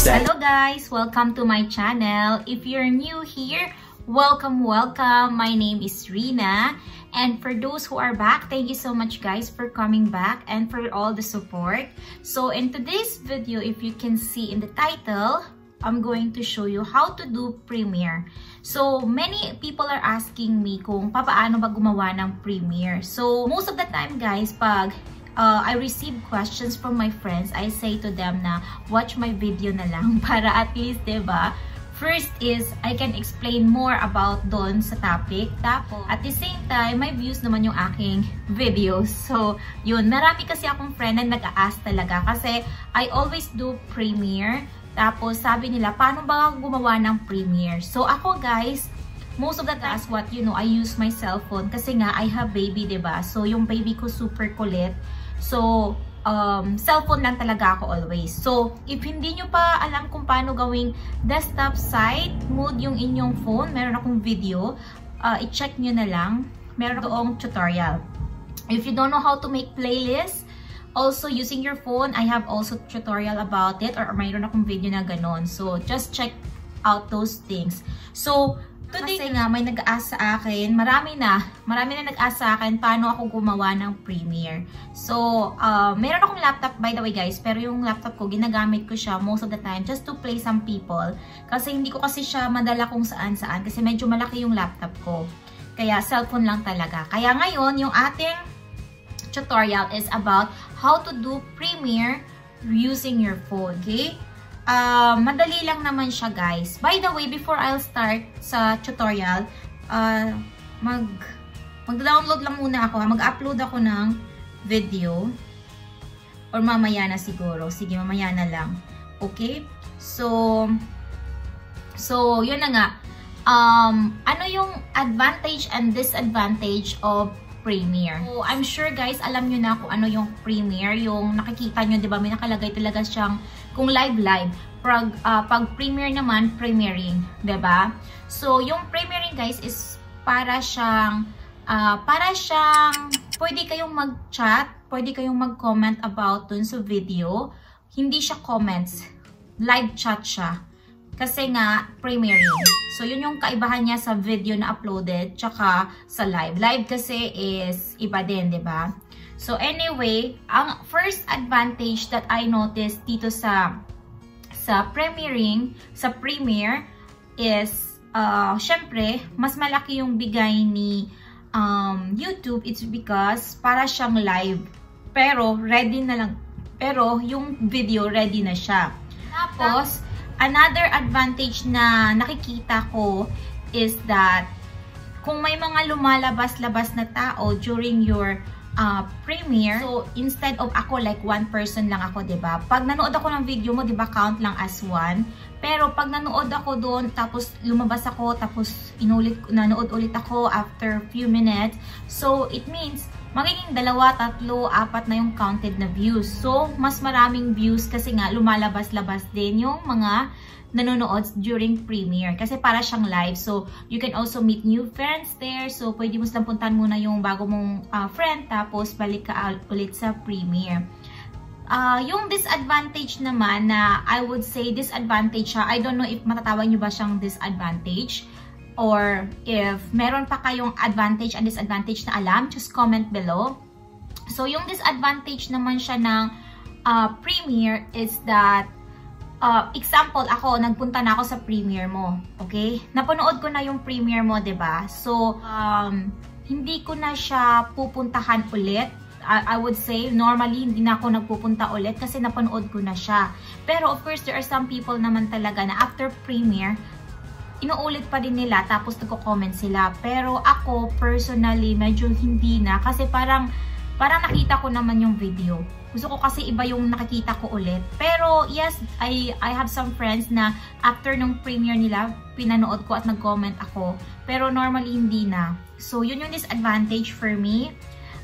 Hello guys! Welcome to my channel. If you're new here, welcome, welcome. My name is Rina. And for those who are back, thank you so much guys for coming back and for all the support. So in today's video, if you can see in the title, I'm going to show you how to do Premiere. So, many people are asking me kung paano ba gumawa ng Premiere. So, most of the time guys, pag uh, I receive questions from my friends, I say to them na watch my video na lang para at least, ba diba, First is, I can explain more about doon sa topic. Tapos, at the same time, may views naman yung aking videos. So, yun. Marami kasi akong friend na nag-a-ask talaga. Kasi, I always do premiere. Tapos, sabi nila, paano ba gumawa ng premiere? So, ako guys, most of the time, what you know, I use my cellphone. Kasi nga, I have baby, ba diba? So, yung baby ko super kulit. So, um, cellphone lang talaga ako always. So, if hindi nyo pa alam kung paano gawing desktop site mode yung inyong phone, meron akong video, uh, i-check nyo na lang. Meron doong tutorial. If you don't know how to make playlist, also using your phone, I have also tutorial about it or mayroon akong video na ganon. So, just check out those things. So, Today Kasi nga, may nag-ask sa akin, marami na, marami na nag-ask sa akin paano ako gumawa ng Premiere. So, uh, meron akong laptop by the way guys, pero yung laptop ko, ginagamit ko siya most of the time just to play some people. Kasi hindi ko kasi siya madala kung saan-saan kasi medyo malaki yung laptop ko. Kaya cellphone lang talaga. Kaya ngayon, yung ating tutorial is about how to do Premiere using your phone, okay? Uh, madali lang naman siya guys. By the way, before I'll start sa tutorial, uh, mag mag-download lang muna ako. Mag-upload ako ng video. Or mamaya na siguro. Sige, mamaya na lang. Okay? So, so, yun na nga. Um, ano yung advantage and disadvantage of Premiere. So, I'm sure guys, alam nyo na kung ano yung Premiere. Yung nakikita nyo, di ba, may nakalagay talaga siyang kung live-live. Pag, uh, pag Premiere naman, premiering. Ba? So, yung premiering guys is para siyang, uh, para siyang, pwede kayong mag-chat, pwede kayong mag-comment about dun sa video. Hindi siya comments. Live chat siya. Kasi nga, premiering. So, yun yung kaibahan niya sa video na uploaded, tsaka sa live. Live kasi is iba din, ba diba? So, anyway, ang first advantage that I noticed dito sa sa premiering, sa premiere, is, uh, syempre, mas malaki yung bigay ni um, YouTube. It's because para siyang live. Pero, ready na lang. Pero, yung video, ready na siya. Tapos, Another advantage na nakikita ko is that kung may mga lumalabas-labas na tao during your uh, premiere, so instead of ako like one person lang ako, ba? Pag nanood ako ng video mo, ba, count lang as one. Pero pag nanood ako doon, tapos lumabas ako, tapos inulit nanood ulit ako after few minutes, so it means magiging dalawa, tatlo, apat na yung counted na views. So, mas maraming views kasi nga lumalabas-labas din yung mga nanonood during premiere. Kasi para siyang live. So, you can also meet new friends there. So, pwede mo silang puntan muna yung bago mong uh, friend tapos balik ka ulit sa premiere. Uh, yung disadvantage naman na I would say disadvantage siya. I don't know if matatawag nyo ba siyang disadvantage or if meron pa kayong advantage and disadvantage na alam, just comment below. So, yung disadvantage naman siya ng uh, Premiere is that, uh, example, ako, nagpunta na ako sa Premiere mo, okay? Napanood ko na yung Premiere mo, ba diba? So, um, hindi ko na siya pupuntahan ulit. I, would say, normally, hindi na ako nagpupunta ulit kasi napanood ko na siya. Pero, of course, there are some people naman talaga na after Premiere, inuulit pa din nila tapos nagko-comment sila. Pero ako personally medyo hindi na kasi parang parang nakita ko naman yung video. Gusto ko kasi iba yung nakikita ko ulit. Pero yes, I I have some friends na after nung premiere nila, pinanood ko at nag-comment ako. Pero normally hindi na. So yun yung disadvantage for me.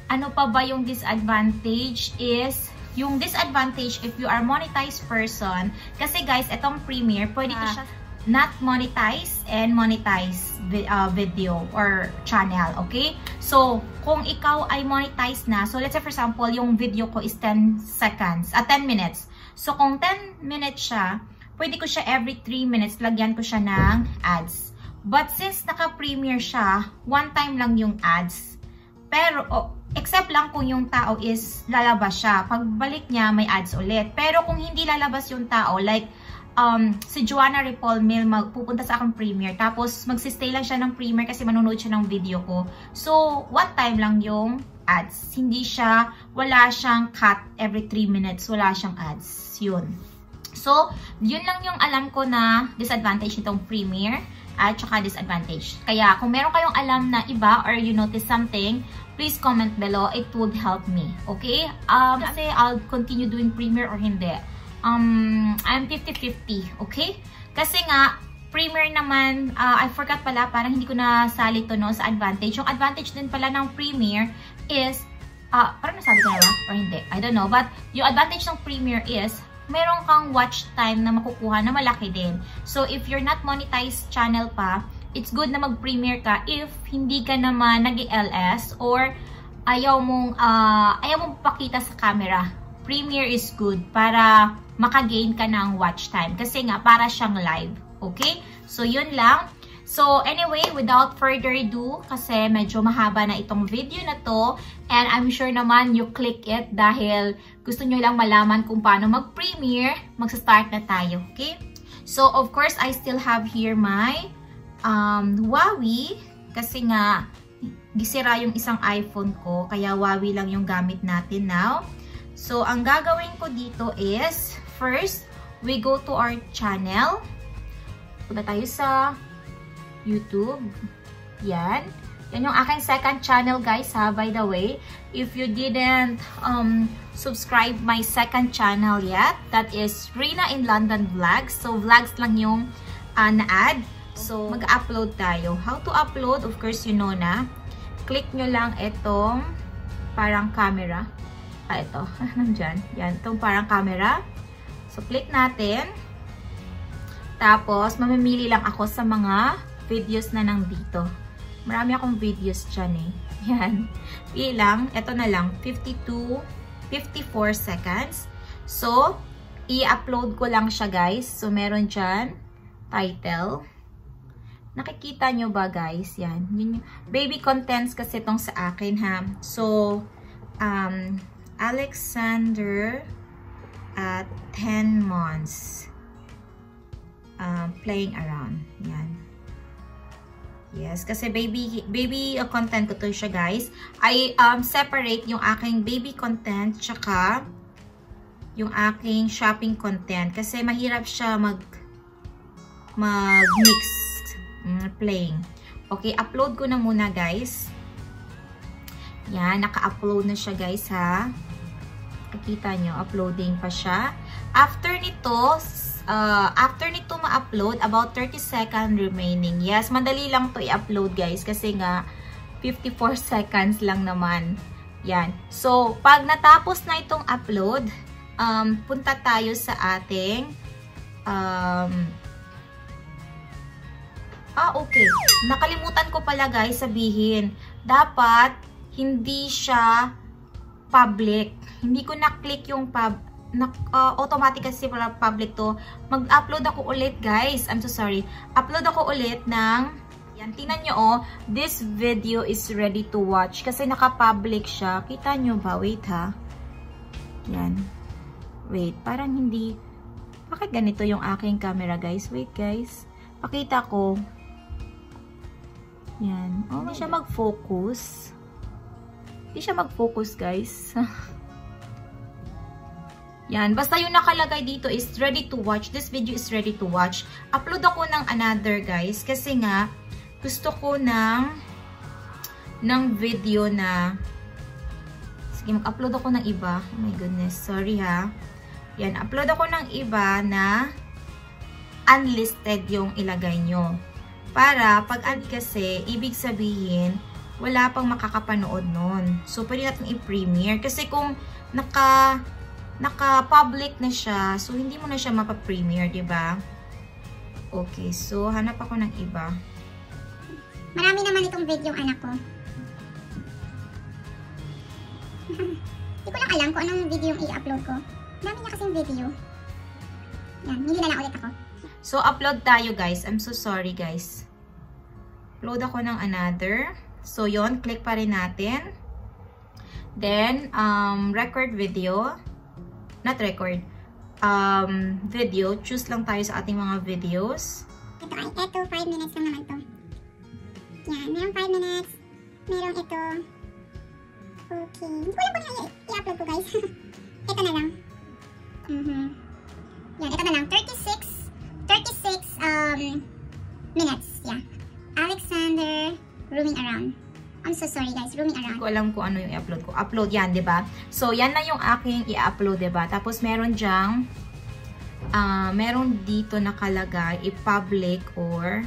Ano pa ba yung disadvantage is yung disadvantage if you are monetized person kasi guys, itong premiere, pwede ko siya not monetize and monetize uh, video or channel, okay? So, kung ikaw ay monetize na, so let's say for example, yung video ko is 10 seconds, at uh, 10 minutes. So, kung 10 minutes siya, pwede ko siya every 3 minutes, lagyan ko siya ng ads. But since naka-premiere siya, one time lang yung ads. Pero, oh, except lang kung yung tao is lalabas siya. Pagbalik niya, may ads ulit. Pero kung hindi lalabas yung tao, like, um, si Joanna Ripoll Mill magpupunta sa akong premiere. Tapos, magsistay lang siya ng premiere kasi manonood siya ng video ko. So, what time lang yung ads? Hindi siya, wala siyang cut every 3 minutes. Wala siyang ads. Yun. So, yun lang yung alam ko na disadvantage nitong premiere at saka disadvantage. Kaya kung meron kayong alam na iba or you notice something, please comment below. It would help me. Okay? Um, kasi I'll continue doing Premiere or hindi. Um, I'm 50-50. Okay? Kasi nga, Premiere naman, uh, I forgot pala, parang hindi ko nasali to no, sa advantage. Yung advantage din pala ng Premiere is, uh, parang nasabi ko na ba? Or hindi? I don't know. But yung advantage ng Premiere is, meron kang watch time na makukuha na malaki din. So, if you're not monetized channel pa, it's good na mag-premiere ka if hindi ka naman nag-LS or ayaw mong, uh, ayaw mong pakita sa camera. Premiere is good para makagain ka ng watch time. Kasi nga, para siyang live. Okay? So, yun lang. So, anyway, without further ado, kasi medyo mahaba na itong video na to, and I'm sure naman you click it dahil gusto nyo lang malaman kung paano mag-premiere, magsa-start na tayo, okay? So, of course, I still have here my um, Huawei, kasi nga, gisira yung isang iPhone ko, kaya Huawei lang yung gamit natin now. So, ang gagawin ko dito is, first, we go to our channel. Punta tayo sa YouTube. Yan. Yan yung aking second channel guys ha, by the way. If you didn't um, subscribe my second channel yet, that is Rina in London Vlogs. So, vlogs lang yung uh, na-add. So, mag-upload tayo. How to upload? Of course, you know na. Click nyo lang itong parang camera. Ah, ito. Nandyan. Yan. Itong parang camera. So, click natin. Tapos, mamimili lang ako sa mga videos na nang dito. Marami akong videos dyan eh. Yan. Ilang, ito na lang, 52, 54 seconds. So, i-upload ko lang siya guys. So, meron dyan, title. Nakikita nyo ba guys? Yan. Yun baby contents kasi itong sa akin ha. So, um, Alexander at 10 months uh, playing around. Yan. Yes, kasi baby baby uh, content ko to siya guys. I um, separate yung aking baby content tsaka yung aking shopping content kasi mahirap siya mag mag-mix mm, playing. Okay, upload ko na muna guys. Yan, naka-upload na siya guys ha. Nakikita nyo, uploading pa siya. After nito, uh, after nito ma-upload, about 30 second remaining. Yes, madali lang to i-upload guys kasi nga 54 seconds lang naman. Yan. So, pag natapos na itong upload, um, punta tayo sa ating um, Ah, okay. Nakalimutan ko pala guys sabihin. Dapat hindi siya public. Hindi ko na-click yung pub na, uh, automatic kasi para public to. Mag-upload ako ulit, guys. I'm so sorry. Upload ako ulit ng yan, tingnan nyo oh, this video is ready to watch. Kasi naka-public siya. Kita nyo ba? Wait ha. Yan. Wait, parang hindi. Bakit ganito yung aking camera, guys? Wait, guys. Pakita ko. Yan. Oh, hindi siya mag-focus. Hindi siya mag-focus, guys. Yan. Basta yung nakalagay dito is ready to watch. This video is ready to watch. Upload ako ng another guys. Kasi nga, gusto ko ng ng video na sige, mag-upload ako ng iba. Oh my goodness. Sorry ha. Yan. Upload ako ng iba na unlisted yung ilagay nyo. Para, pag add kasi, ibig sabihin, wala pang makakapanood nun. So, pwede natin i-premiere. Kasi kung naka naka-public na siya. So, hindi mo na siya mapa-premiere, di ba? Okay, so, hanap ako ng iba. Marami naman itong video anak ko. Hindi ko lang alam kung anong video yung i-upload ko. Dami niya kasing video. Yan, hindi na lang ulit ako. So, upload tayo guys. I'm so sorry guys. Upload ako ng another. So, yon Click pa rin natin. Then, um, record video. Not record. Um, video. Choose lang tayo sa ating mga videos. Ito ay, ito, 5 minutes lang naman to. Yan, merong 5 minutes. Merong ito. Okay. Hindi ko alam kung ano i-upload ko guys. ito na lang. Mhm. Yan, ito na lang. 36, 36 I'm so sorry guys, roaming Hindi around. ko alam kung ano yung i-upload ko. Upload yan, di ba? So, yan na yung aking i-upload, di ba? Tapos, meron dyang, ah, meron dito nakalagay, i-public or,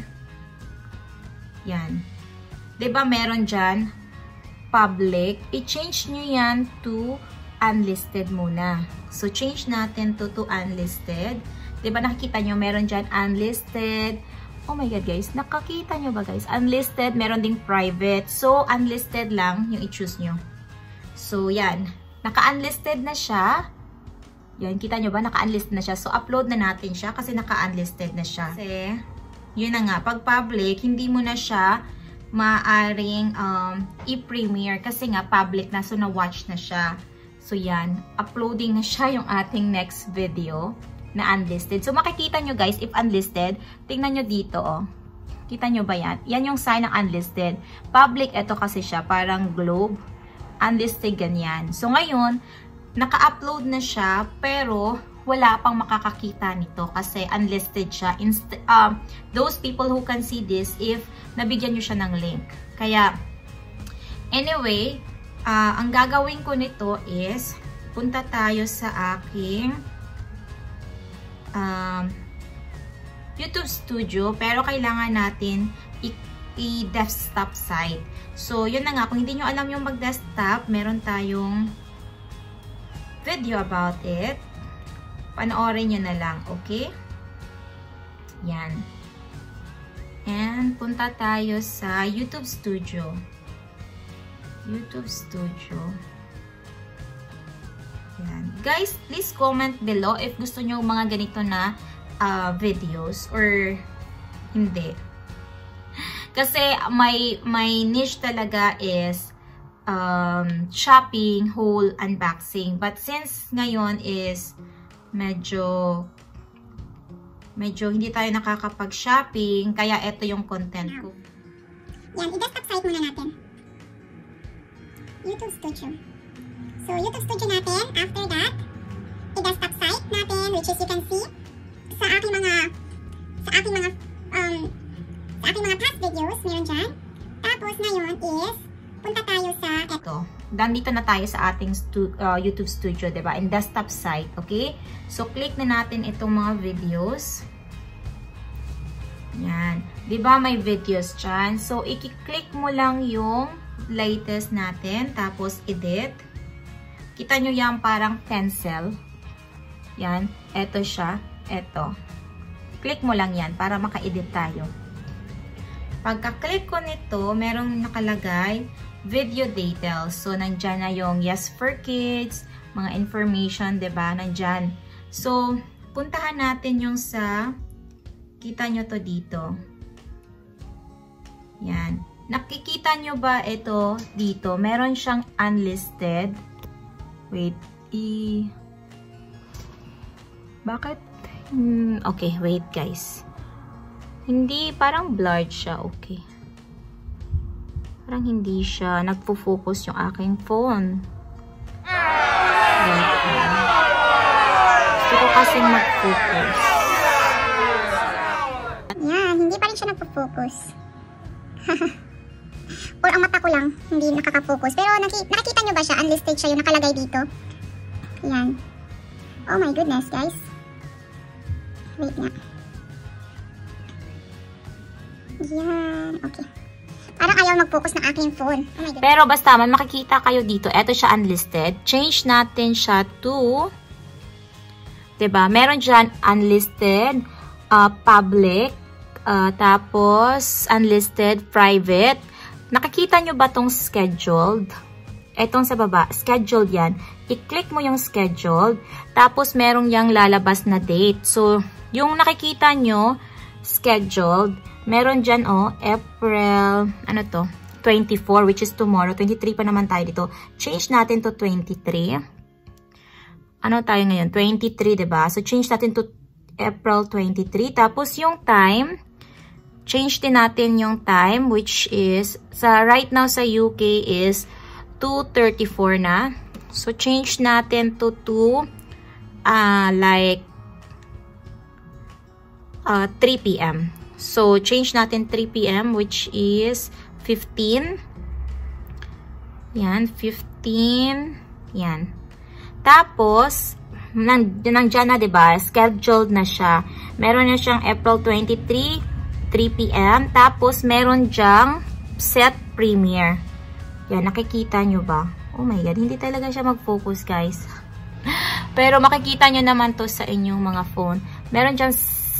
yan. Di ba meron dyan, public. I-change nyo yan to unlisted muna. So, change natin to to unlisted. Di ba nakikita nyo, meron dyan unlisted, Oh my God, guys. Nakakita nyo ba, guys? Unlisted, meron ding private. So, unlisted lang yung i-choose nyo. So, yan. Naka-unlisted na siya. Yan, kita nyo ba? Naka-unlisted na siya. So, upload na natin siya kasi naka-unlisted na siya. Kasi, yun na nga. Pag public, hindi mo na siya maaring um, i-premiere kasi nga public na. So, na-watch na siya. So, yan. Uploading na siya yung ating next video na unlisted. So, makikita nyo guys, if unlisted, tingnan nyo dito, oh. Kita nyo ba yan? Yan yung sign ng unlisted. Public, ito kasi siya, parang globe. Unlisted, ganyan. So, ngayon, naka-upload na siya, pero wala pang makakakita nito kasi unlisted siya. Inst um, those people who can see this if nabigyan nyo siya ng link. Kaya, anyway, uh, ang gagawin ko nito is, punta tayo sa aking um, YouTube Studio, pero kailangan natin i-desktop site. So, yun na nga. Kung hindi nyo alam yung mag-desktop, meron tayong video about it. Panoorin nyo na lang, okay? Yan. And, punta tayo sa YouTube Studio. YouTube Studio. Yan. Guys, please comment below if gusto nyo mga ganito na uh, videos or hindi. Kasi my, my niche talaga is um, shopping, haul, unboxing. But since ngayon is medyo medyo hindi tayo nakakapag-shopping, kaya ito yung content ko. Yan, i-desktop site muna natin. YouTube Studio. So, YouTube Studio natin, after that, i-desktop site natin, which is you can see, sa aking mga, sa aking mga, um, sa aking mga past videos, meron dyan. Tapos, ngayon is, punta tayo sa, ito. Nandito na tayo sa ating stu uh, YouTube studio, 'di ba? In desktop site, okay? So click na natin itong mga videos. Yan. ba may videos diyan? So i-click mo lang yung latest natin, tapos edit. Kita nyo yan parang pencil. Yan, eto siya, eto. Click mo lang yan para maka-edit tayo. Pagka-click ko nito, merong nakalagay video details. So, nandyan na yung yes for kids, mga information, ba diba? Nandyan. So, puntahan natin yung sa, kita nyo to dito. Yan. Nakikita nyo ba ito dito? Meron siyang unlisted. Wait, i... Bakit? Hmm, okay, wait guys. Hindi, parang blurred siya. Okay. Parang hindi siya nagpo-focus yung aking phone. Wait, um, gusto ko kasing mag-focus. yan, hindi pa rin siya nagpo-focus. Or ang mata ko lang, hindi nakaka-focus. Pero naki nakikita nyo ba siya? Unlisted siya yung nakalagay dito. Yan. Oh my goodness, guys. Wait nga. Yan. Okay. Parang ayaw mag-focus ng aking phone. Oh my God. Pero basta, may makikita kayo dito. Ito siya unlisted. Change natin siya to, 'di ba? Meron diyan unlisted, uh, public, uh, tapos unlisted, private. Nakikita nyo ba tong scheduled? etong sa baba, scheduled yan. I-click mo yung scheduled, tapos merong yung lalabas na date. So, yung nakikita nyo, scheduled, meron dyan, oh, April, ano to, 24, which is tomorrow. 23 pa naman tayo dito. Change natin to 23. Ano tayo ngayon? 23, ba diba? So, change natin to April 23. Tapos, yung time, change din natin yung time, which is, sa right now sa UK is 2.34 na. So, change natin to 2, uh, like, uh, 3 p.m. So, change natin 3 p.m. which is 15. Yan, 15. Yan. Tapos, nang, nandiyan na, diba? Scheduled na siya. Meron na siyang April 23, 3 p.m. Tapos, meron diyang set premiere. Yan, nakikita nyo ba? Oh my God, hindi talaga siya mag-focus, guys. Pero makikita nyo naman to sa inyong mga phone. Meron diyang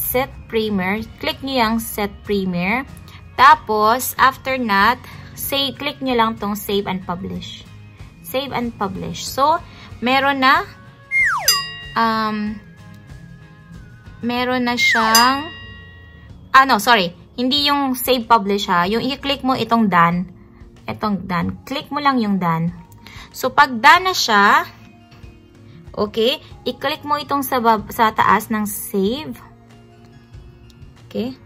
set premiere. Click nyo yung set premiere. Tapos, after that, say, click nyo lang tong save and publish. Save and publish. So, meron na, um, meron na siyang, ah, no, sorry. Hindi yung save publish ha. Yung i-click mo itong done. Itong done. Click mo lang yung done. So, pag done na siya, okay, i-click mo itong sa, sa taas ng save. Okay.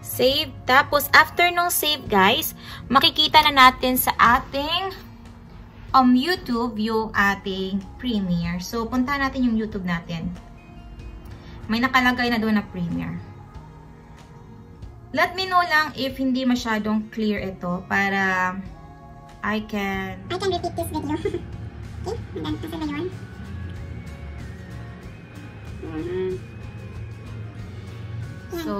Save. Tapos, after nung save, guys, makikita na natin sa ating um, YouTube yung ating Premiere. So, punta natin yung YouTube natin. May nakalagay na doon na Premiere. Let me know lang if hindi masyadong clear ito para I can... I can repeat this video. okay, hanggang nasa ba yun? So,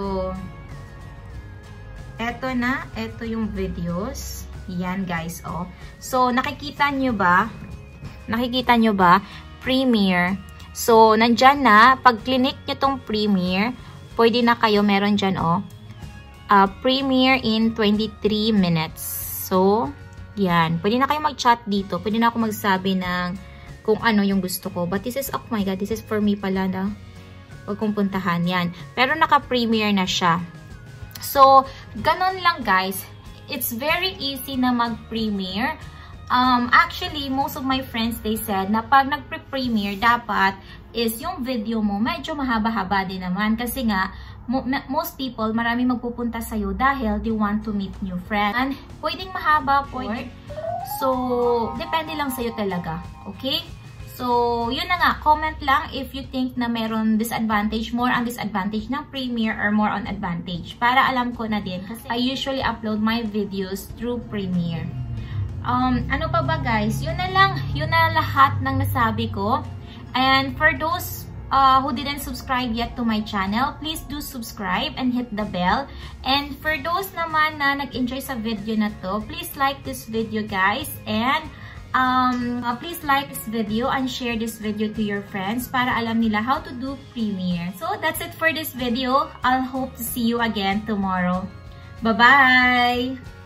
Eto na, eto yung videos. Yan guys, oh. So, nakikita nyo ba? Nakikita nyo ba? Premiere. So, nandyan na. Pag clinic nyo tong premiere, pwede na kayo, meron dyan, oh. Uh, premiere in 23 minutes. So, yan. Pwede na kayo mag-chat dito. Pwede na ako magsabi ng kung ano yung gusto ko. But this is, oh my God, this is for me pala na. Huwag kong puntahan. Yan. Pero naka-premiere na siya. So, ganun lang guys. It's very easy na mag-premiere. Um, actually, most of my friends, they said na pag nag-premiere, dapat is yung video mo medyo mahaba-haba din naman. Kasi nga, most people, marami magpupunta sa'yo dahil they want to meet new friends. And pwedeng mahaba, pwede. So, depende lang sa'yo talaga. Okay? So, yun na nga. Comment lang if you think na meron disadvantage, more on disadvantage ng Premiere or more on advantage. Para alam ko na din. Kasi I usually upload my videos through Premiere. Um, ano pa ba guys? Yun na lang. Yun na lahat ng nasabi ko. And for those uh, who didn't subscribe yet to my channel, please do subscribe and hit the bell. And for those naman na nag-enjoy sa video na to, please like this video guys. And um, uh, please like this video and share this video to your friends para alam nila how to do Premiere. So, that's it for this video. I'll hope to see you again tomorrow. Bye-bye!